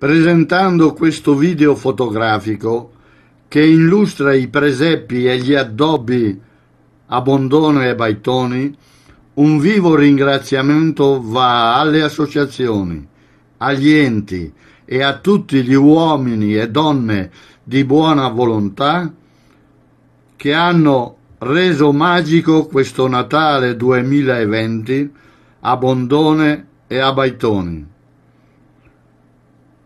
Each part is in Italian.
presentando questo video fotografico che illustra i presepi e gli addobbi a Bondone e Baitoni, un vivo ringraziamento va alle associazioni, agli enti e a tutti gli uomini e donne di buona volontà che hanno reso magico questo Natale 2020 a Bondone e a Baitoni.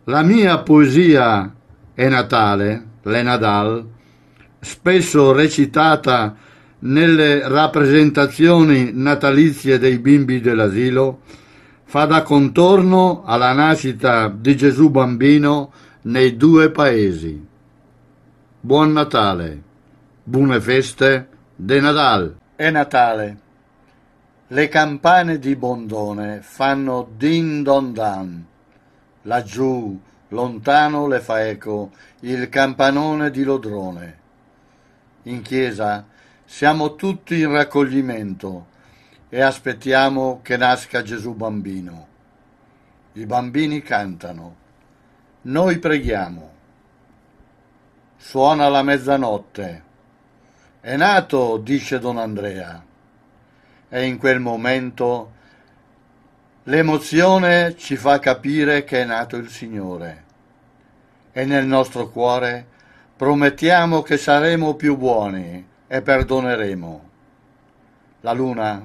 La mia poesia è Natale, le Nadal, spesso recitata nelle rappresentazioni natalizie dei bimbi dell'asilo, fa da contorno alla nascita di Gesù bambino nei due paesi. Buon Natale, buone feste de Nadal. È Natale. Le campane di Bondone fanno din don dan laggiù, lontano le fa eco il campanone di Lodrone. In chiesa siamo tutti in raccoglimento e aspettiamo che nasca Gesù bambino. I bambini cantano, noi preghiamo. Suona la mezzanotte. È nato, dice don Andrea. E in quel momento L'emozione ci fa capire che è nato il Signore e nel nostro cuore promettiamo che saremo più buoni e perdoneremo. La luna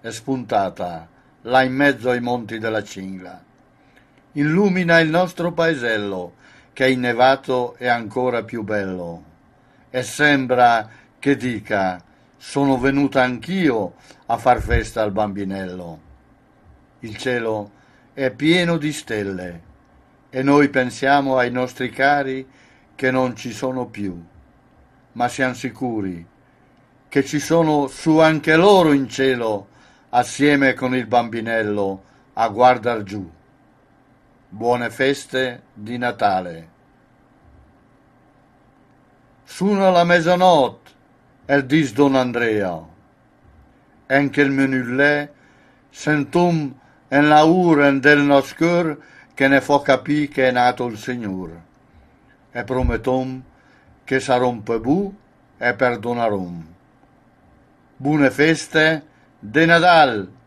è spuntata là in mezzo ai monti della Cingla. Illumina il nostro paesello che è innevato e ancora più bello e sembra che dica sono venuta anch'io a far festa al bambinello. Il cielo è pieno di stelle e noi pensiamo ai nostri cari che non ci sono più, ma siamo sicuri che ci sono su anche loro in cielo assieme con il bambinello a guardar giù. Buone feste di Natale. Suona la mezzanotte, el dis Don Andrea. Anche il menullè sentum en la uren del nostro che ne fo capì che è nato il Signore. E prometom che sarom bu e perdonarom. Buone feste de Nadal!